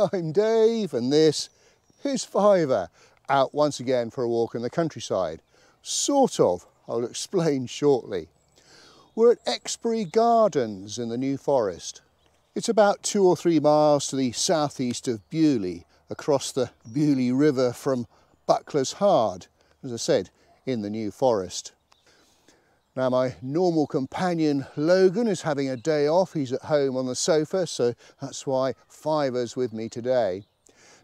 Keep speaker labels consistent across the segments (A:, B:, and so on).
A: I'm Dave and this is Fiver, out once again for a walk in the countryside. Sort of, I'll explain shortly. We're at Exbury Gardens in the New Forest. It's about two or three miles to the southeast of Beaulieu, across the Beaulieu River from Buckler's Hard, as I said, in the New Forest. Now my normal companion Logan is having a day off. He's at home on the sofa, so that's why Fiver's with me today.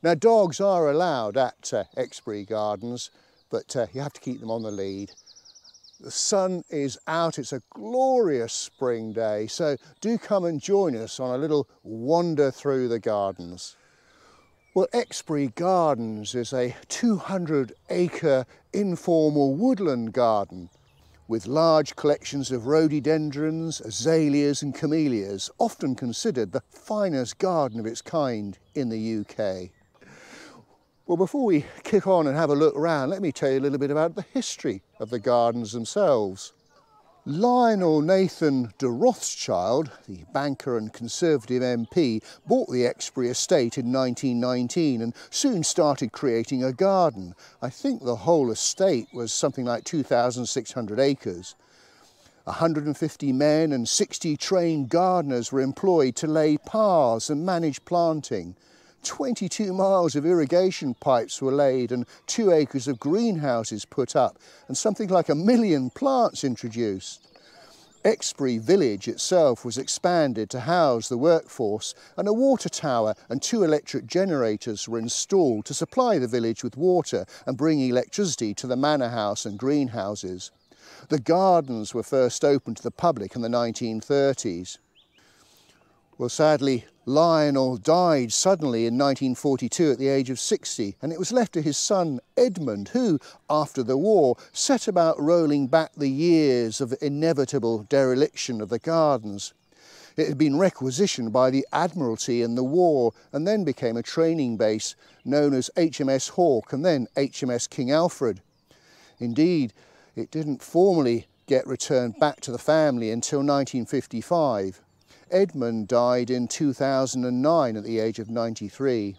A: Now dogs are allowed at uh, Exbury Gardens, but uh, you have to keep them on the lead. The sun is out, it's a glorious spring day, so do come and join us on a little wander through the gardens. Well, Exbury Gardens is a 200 acre informal woodland garden with large collections of rhododendrons, azaleas and camellias, often considered the finest garden of its kind in the UK. Well, before we kick on and have a look around, let me tell you a little bit about the history of the gardens themselves. Lionel Nathan de Rothschild, the banker and Conservative MP, bought the Exbury estate in 1919 and soon started creating a garden. I think the whole estate was something like 2,600 acres. 150 men and 60 trained gardeners were employed to lay paths and manage planting. 22 miles of irrigation pipes were laid and two acres of greenhouses put up and something like a million plants introduced. Exbury village itself was expanded to house the workforce and a water tower and two electric generators were installed to supply the village with water and bring electricity to the manor house and greenhouses. The gardens were first opened to the public in the 1930s. Well, sadly, Lionel died suddenly in 1942 at the age of 60, and it was left to his son Edmund, who, after the war, set about rolling back the years of inevitable dereliction of the gardens. It had been requisitioned by the Admiralty in the war and then became a training base known as HMS Hawke and then HMS King Alfred. Indeed, it didn't formally get returned back to the family until 1955. Edmund died in 2009 at the age of 93.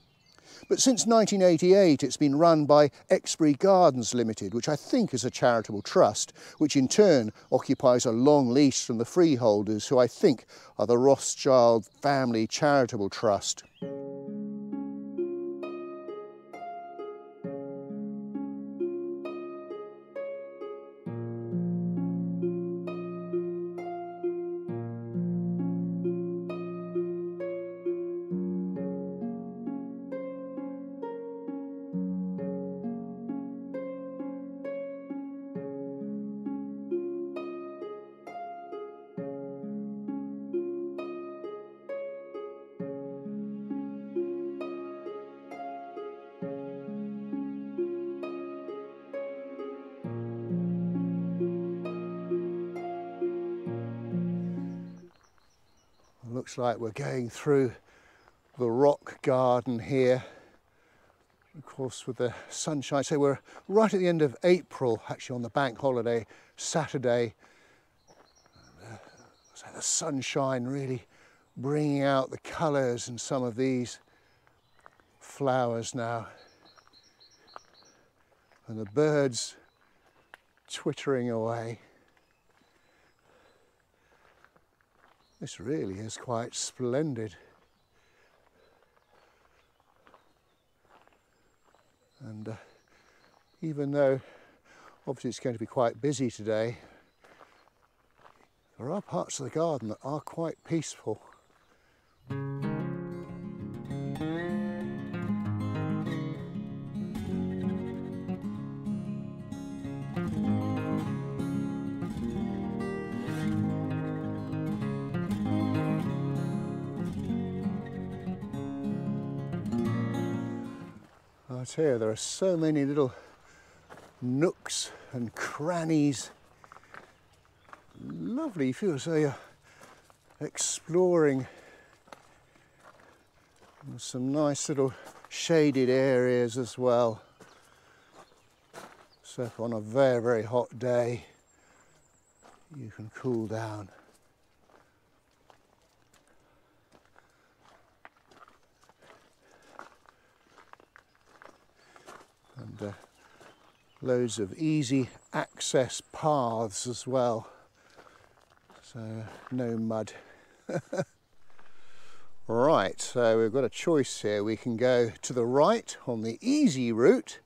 A: But since 1988, it's been run by Exbury Gardens Limited, which I think is a charitable trust, which in turn occupies a long lease from the freeholders, who I think are the Rothschild Family Charitable Trust. Looks like we're going through the rock garden here. Of course, with the sunshine. So we're right at the end of April, actually on the bank holiday, Saturday. Uh, so the sunshine really bringing out the colours in some of these flowers now. And the birds twittering away. This really is quite splendid. And uh, even though obviously it's going to be quite busy today, there are parts of the garden that are quite peaceful. You, there are so many little nooks and crannies. Lovely, you feel as though you're exploring some nice little shaded areas as well. So on a very, very hot day, you can cool down. And uh, loads of easy access paths as well. So no mud. right, so we've got a choice here. We can go to the right on the easy route.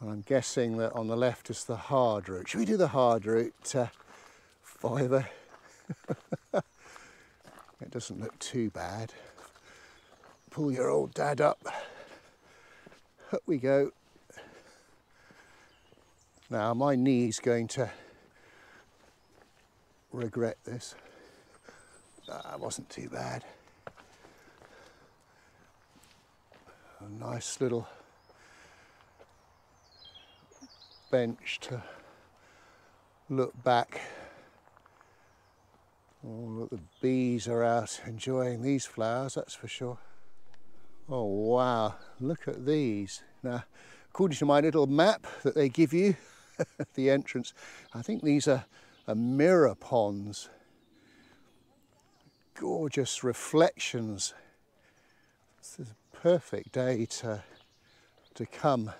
A: And I'm guessing that on the left is the hard route. Should we do the hard route, uh, Fiver? it doesn't look too bad. Pull your old dad up. Up we go. Now my knee's going to regret this. That wasn't too bad. A nice little bench to look back. Oh, look, the bees are out enjoying these flowers, that's for sure. Oh wow, look at these. Now, according to my little map that they give you, the entrance. I think these are, are mirror ponds. Gorgeous reflections. This is a perfect day to, to come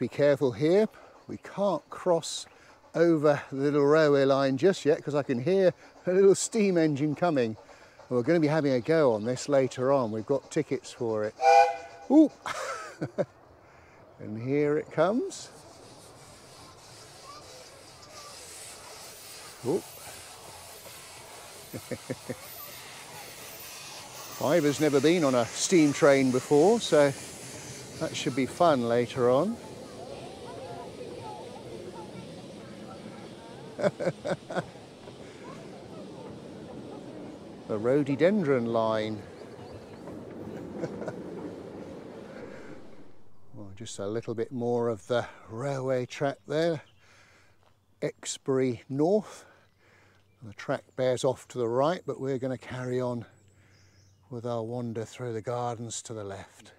A: to be careful here. We can't cross over the little railway line just yet because I can hear a little steam engine coming. We're going to be having a go on this later on. We've got tickets for it. Ooh! and here it comes. Ooh. Fiver's never been on a steam train before, so that should be fun later on. the rhododendron line. well, just a little bit more of the railway track there. Exbury North. The track bears off to the right, but we're going to carry on with our wander through the gardens to the left.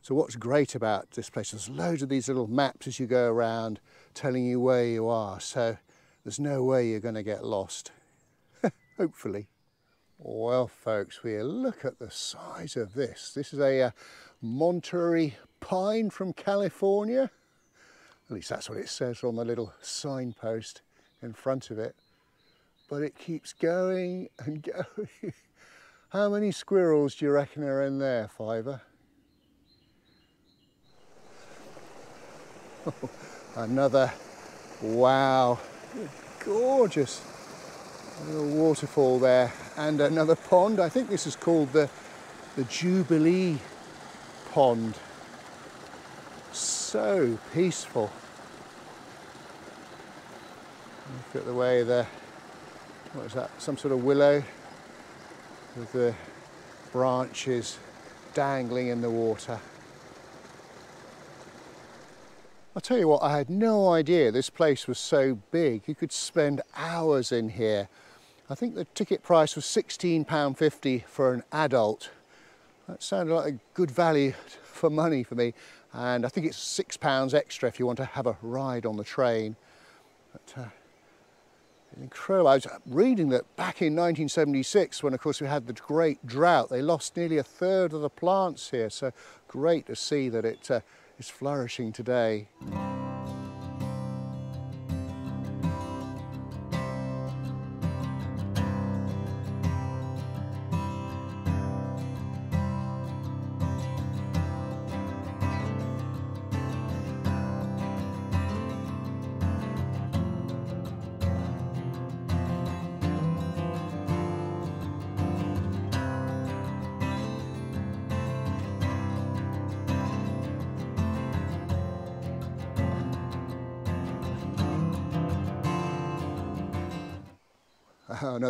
A: So what's great about this place, there's loads of these little maps as you go around telling you where you are. So there's no way you're going to get lost, hopefully. Well, folks, we look at the size of this. This is a uh, Monterey pine from California. At least that's what it says on the little signpost in front of it. But it keeps going and going. How many squirrels do you reckon are in there, Fiver? Another, wow, gorgeous little waterfall there. And another pond, I think this is called the, the Jubilee Pond. So peaceful. Look at the way the, what is that, some sort of willow with the branches dangling in the water. I'll tell you what, I had no idea this place was so big. You could spend hours in here. I think the ticket price was £16.50 for an adult. That sounded like a good value for money for me. And I think it's £6 extra if you want to have a ride on the train. But, uh, incredible. I was reading that back in 1976, when of course we had the great drought, they lost nearly a third of the plants here. So great to see that it uh, is flourishing today.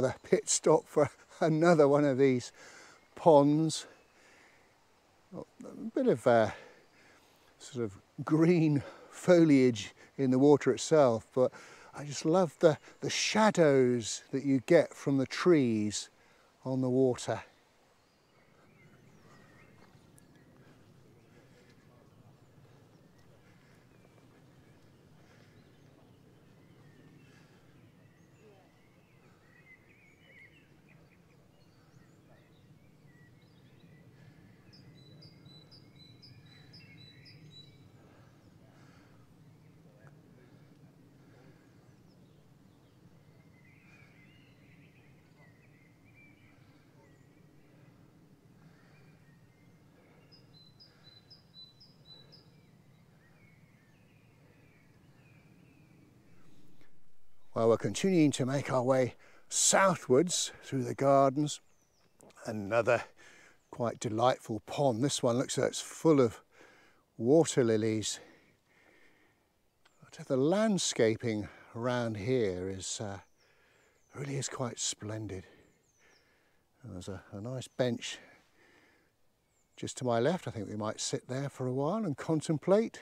A: Another pit stop for another one of these ponds a bit of uh, sort of green foliage in the water itself, but I just love the, the shadows that you get from the trees on the water. Well, we're continuing to make our way southwards through the gardens. Another quite delightful pond. This one looks like it's full of water lilies. But the landscaping around here is uh, really is quite splendid. And there's a, a nice bench just to my left. I think we might sit there for a while and contemplate.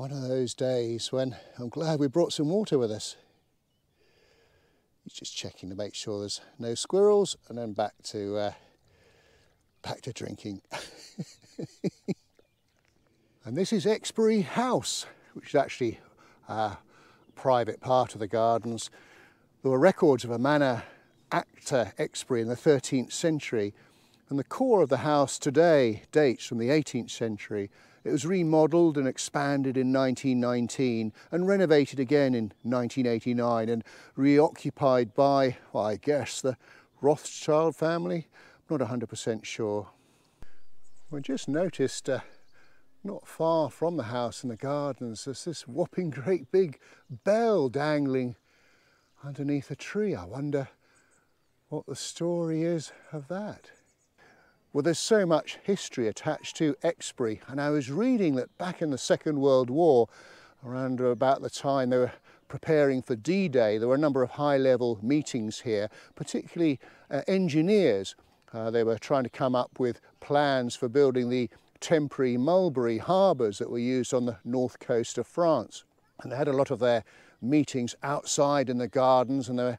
A: One of those days when I'm glad we brought some water with us. He's just checking to make sure there's no squirrels and then back to uh, back to drinking. and this is Exbury House, which is actually a private part of the gardens. There were records of a manor at uh, Exbury in the 13th century and the core of the house today dates from the 18th century it was remodelled and expanded in 1919 and renovated again in 1989 and reoccupied by, well, I guess, the Rothschild family. Not 100% sure. We just noticed uh, not far from the house in the gardens there's this whopping great big bell dangling underneath a tree. I wonder what the story is of that. Well, there's so much history attached to Exbury, and I was reading that back in the Second World War, around about the time they were preparing for D-Day, there were a number of high-level meetings here, particularly uh, engineers. Uh, they were trying to come up with plans for building the temporary mulberry harbours that were used on the north coast of France. And they had a lot of their meetings outside in the gardens, and they were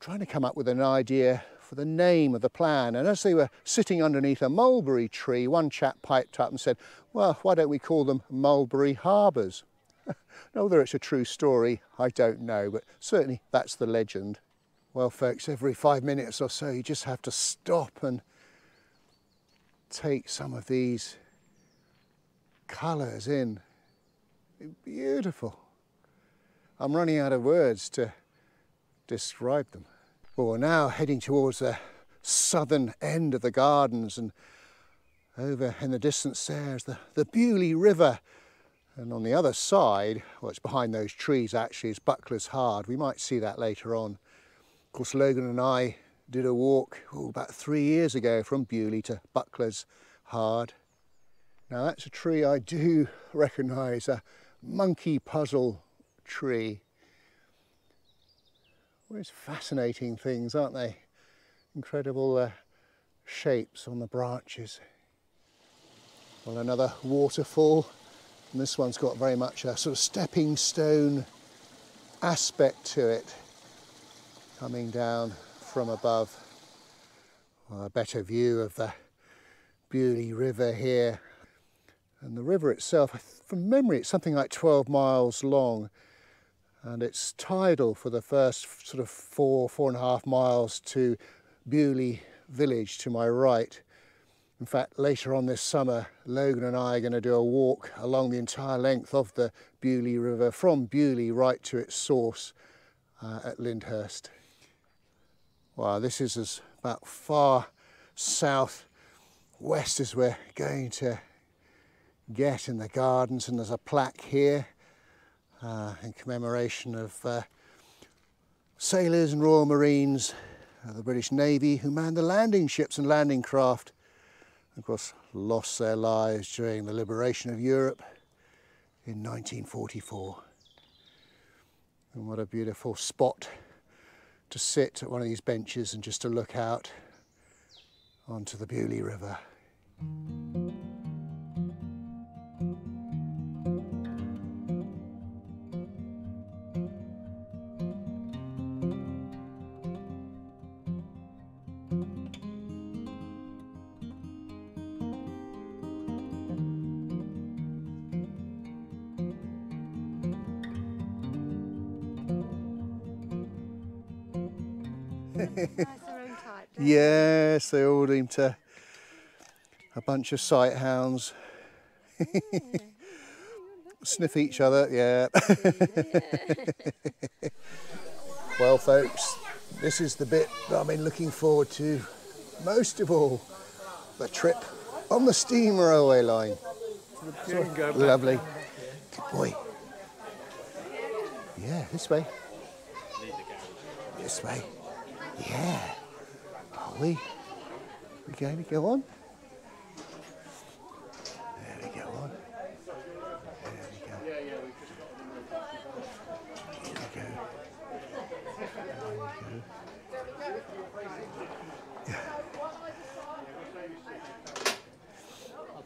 A: trying to come up with an idea for the name of the plan. And as they were sitting underneath a mulberry tree, one chap piped up and said, well, why don't we call them mulberry harbours? now, whether it's a true story, I don't know, but certainly that's the legend. Well, folks, every five minutes or so, you just have to stop and take some of these colours in. Beautiful. I'm running out of words to describe them. Well, we're now heading towards the southern end of the gardens and over in the distance there is the, the Beaulieu River. And on the other side, well, it's behind those trees actually, is Buckler's Hard. We might see that later on. Of course, Logan and I did a walk oh, about three years ago from Beaulieu to Buckler's Hard. Now that's a tree I do recognise, a monkey puzzle tree. Always fascinating things, aren't they? Incredible uh, shapes on the branches. Well, another waterfall. And this one's got very much a sort of stepping stone aspect to it, coming down from above. Well, a better view of the Beaulieu River here. And the river itself, from memory, it's something like 12 miles long and it's tidal for the first sort of four, four and a half miles to Beaulieu village to my right. In fact, later on this summer, Logan and I are going to do a walk along the entire length of the Beaulieu River from Beaulieu right to its source uh, at Lyndhurst. Wow, this is as about far south west as we're going to get in the gardens and there's a plaque here uh, in commemoration of uh, sailors and Royal Marines of the British Navy who manned the landing ships and landing craft of course lost their lives during the liberation of Europe in 1944 and what a beautiful spot to sit at one of these benches and just to look out onto the Beaulieu River. Yes, they all seem to a bunch of sight hounds. Sniff each other, yeah. well, folks, this is the bit that I've been looking forward to most of all the trip on the steam railway line. Lovely. Good boy. Yeah, this way. This way. Yeah. Are we? We going to go on? There we go on. There we go. Here we go.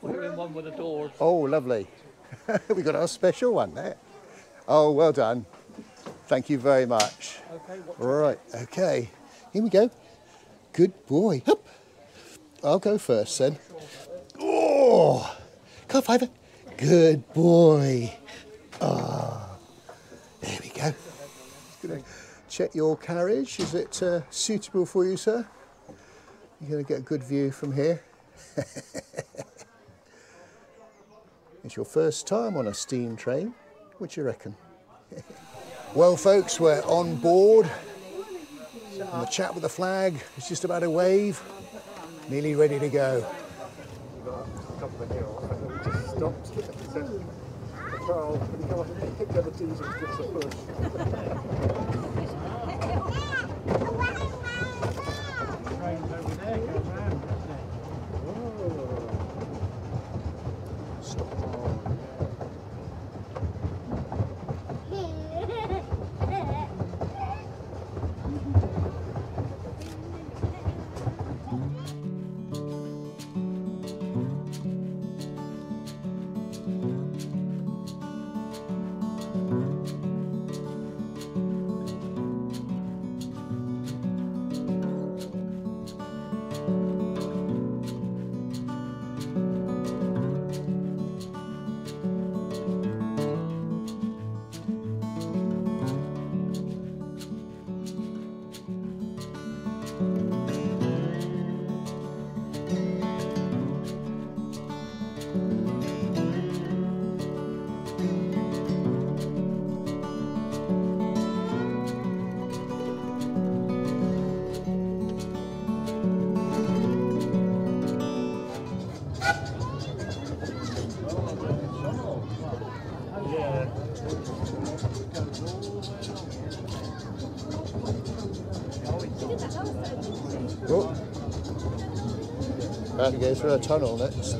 B: Put in one with the doors.
A: Oh, lovely. we got our special one there. Oh, well done. Thank you very much.
B: Okay,
A: Right, okay. Here we go. Good boy. Hup. I'll go first then. Oh, on, Fiver. Good boy. Ah, there we go. Gonna check your carriage. Is it uh, suitable for you, sir? You're going to get a good view from here. it's your first time on a steam train. What do you reckon? well, folks, we're on board. And the chap with the flag is just about to wave. Nearly ready to go. I have to go through a tunnel next.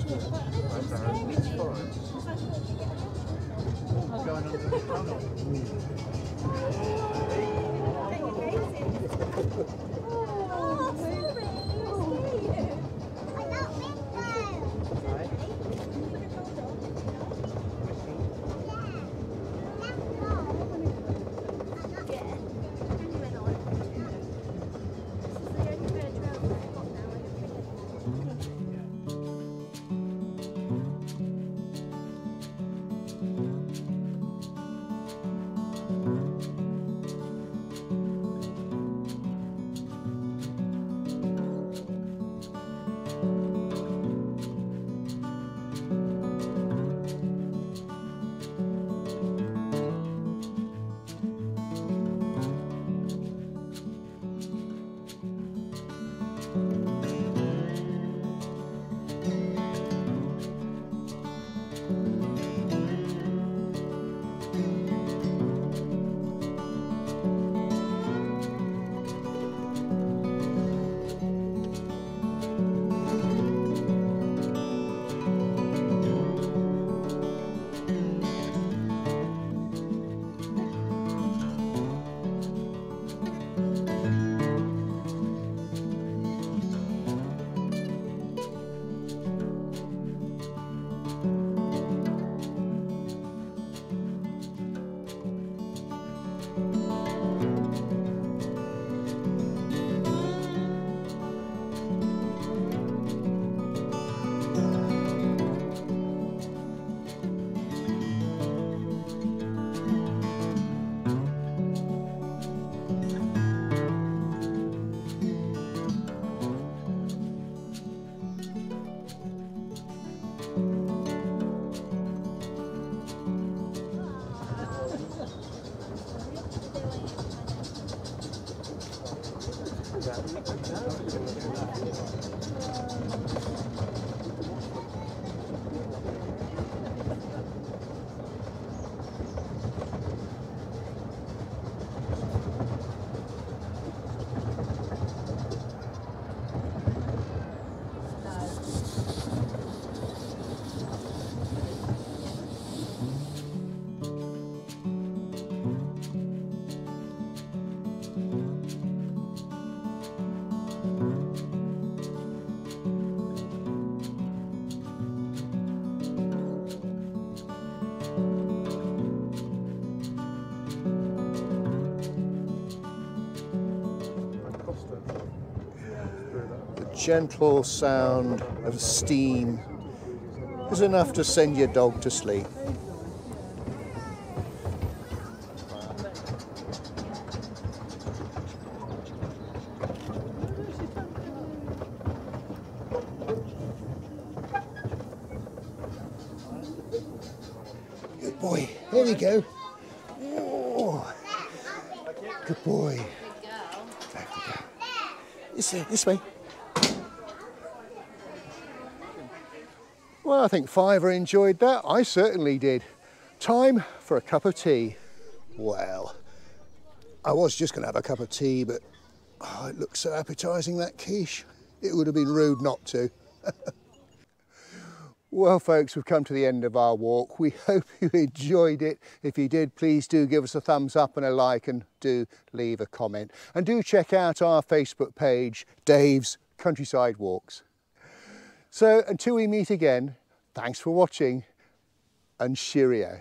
A: Gentle sound of steam is enough to send your dog to sleep. Good boy. Here we go. Good boy. There we go. This, way, this way. Well, I think Fiver enjoyed that. I certainly did. Time for a cup of tea. Well, I was just going to have a cup of tea, but oh, it looks so appetising, that quiche. It would have been rude not to. Well, folks, we've come to the end of our walk. We hope you enjoyed it. If you did, please do give us a thumbs up and a like and do leave a comment. And do check out our Facebook page, Dave's Countryside Walks. So until we meet again, thanks for watching and cheerio.